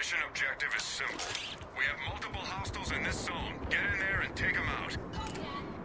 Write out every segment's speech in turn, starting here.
Mission objective is simple. We have multiple hostiles in this zone. Get in there and take them out. Okay.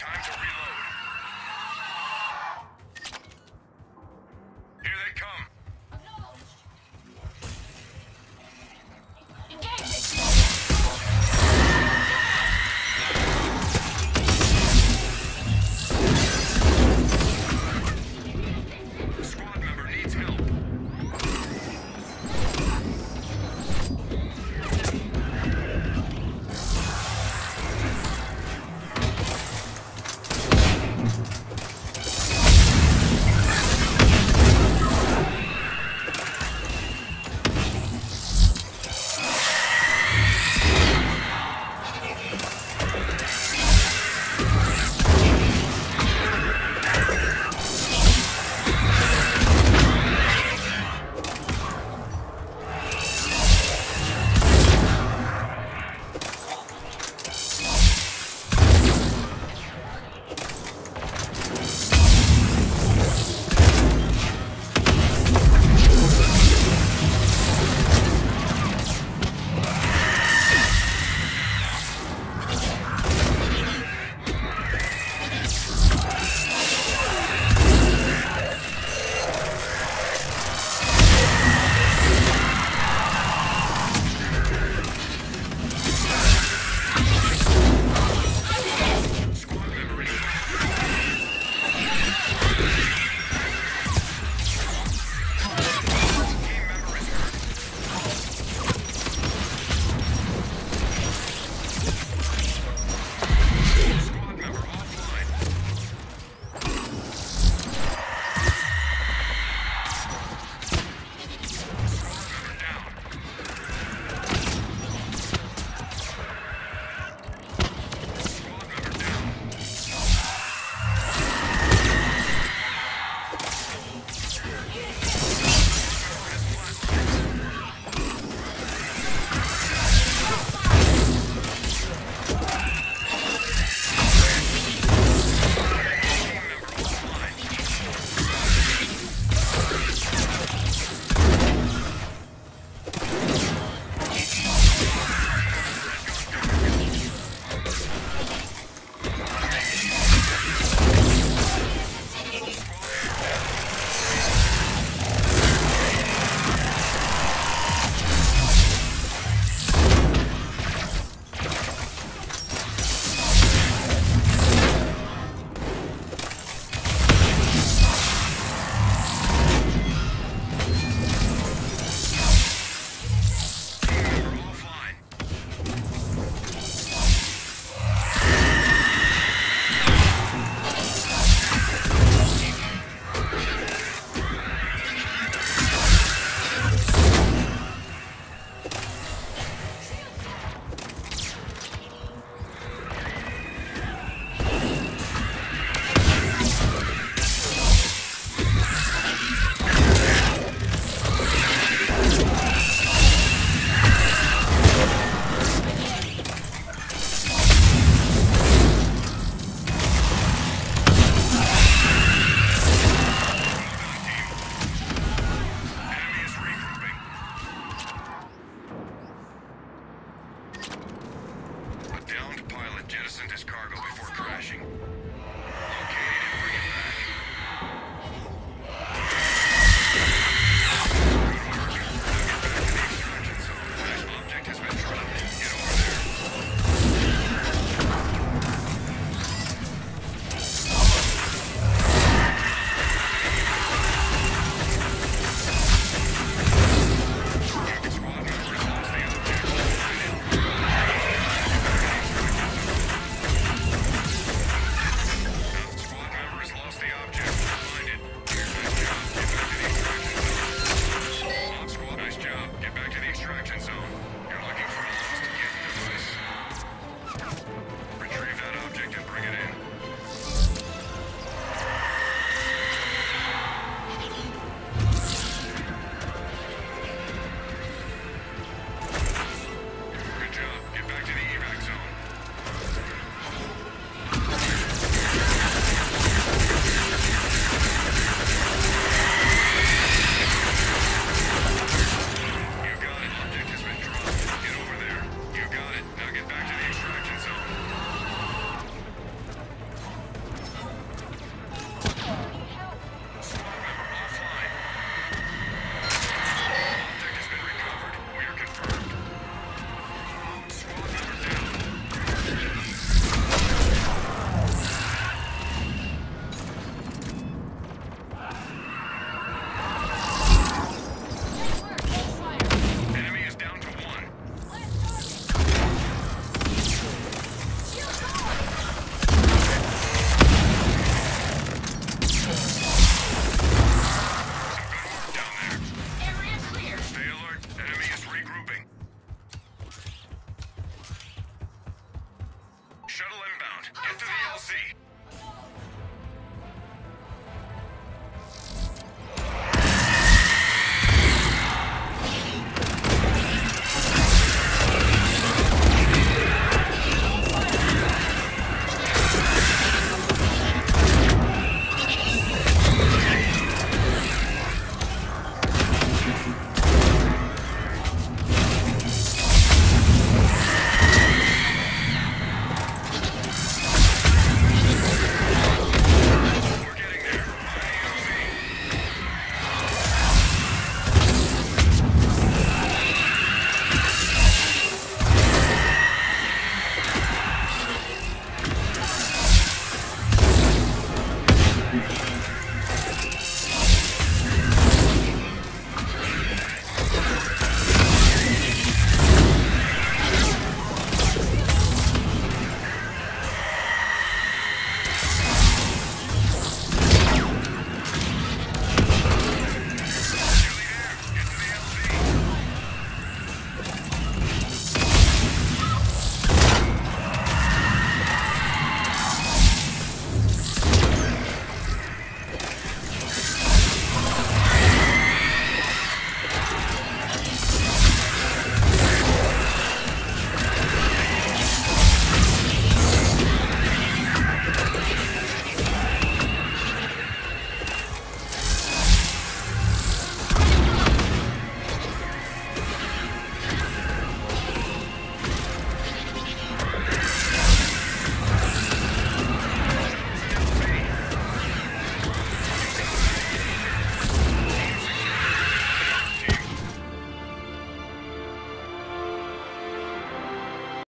Time to re-